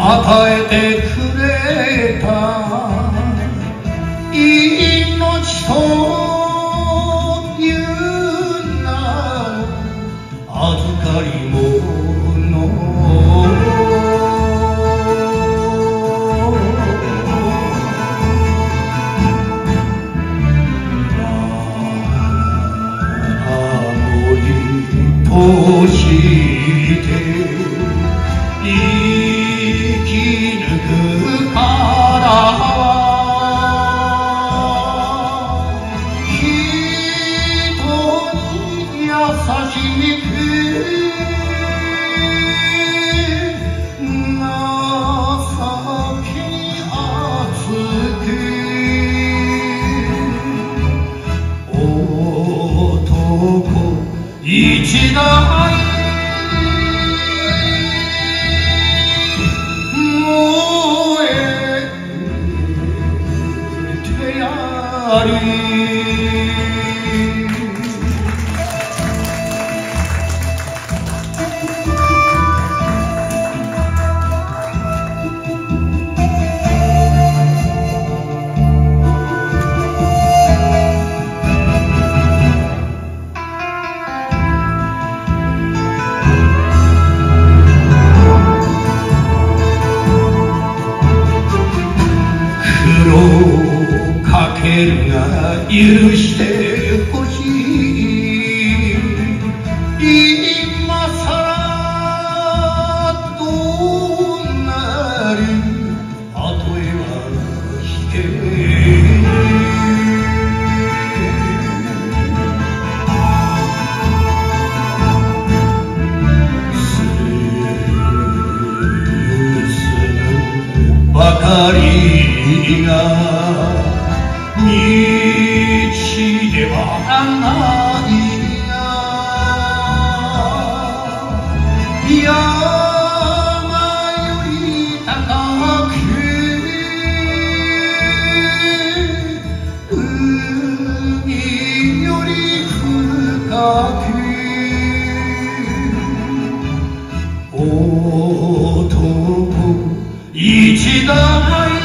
与えてくれた命という名を預かり物として一代燃えてやるけるが許してほしい今さらどうなるあとえは引けばかりがではないや山より高く海より深く男一代